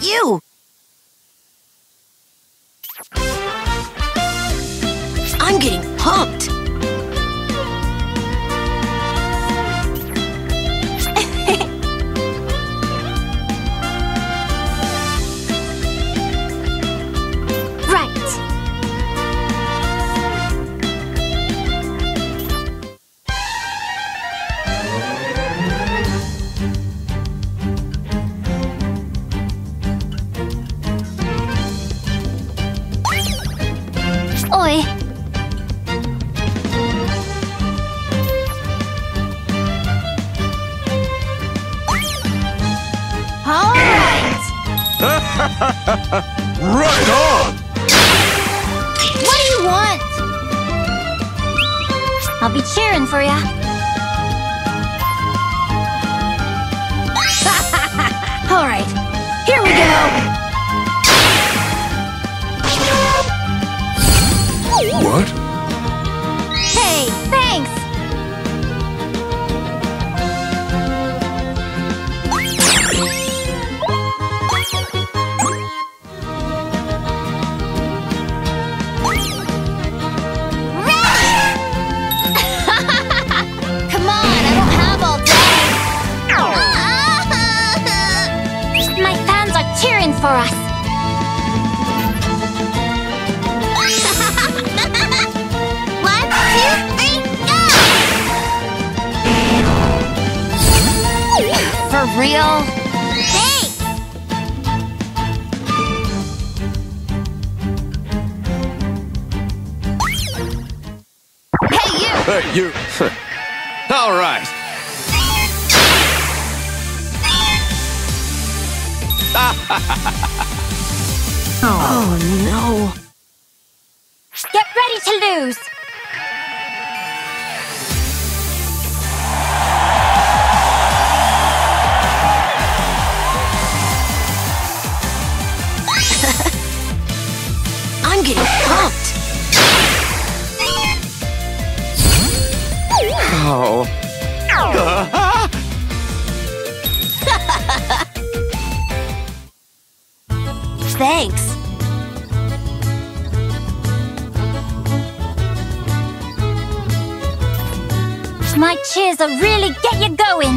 You! I'm getting pumped! Right on! What do you want? I'll be cheering for ya. All right, here we go. What? For us. One, two, three, go! For real? Thanks! Hey, you! Hey, you. All right. Oh, no. Get ready to lose! I'm getting pumped! Oh. Thanks! My cheers will really get you going!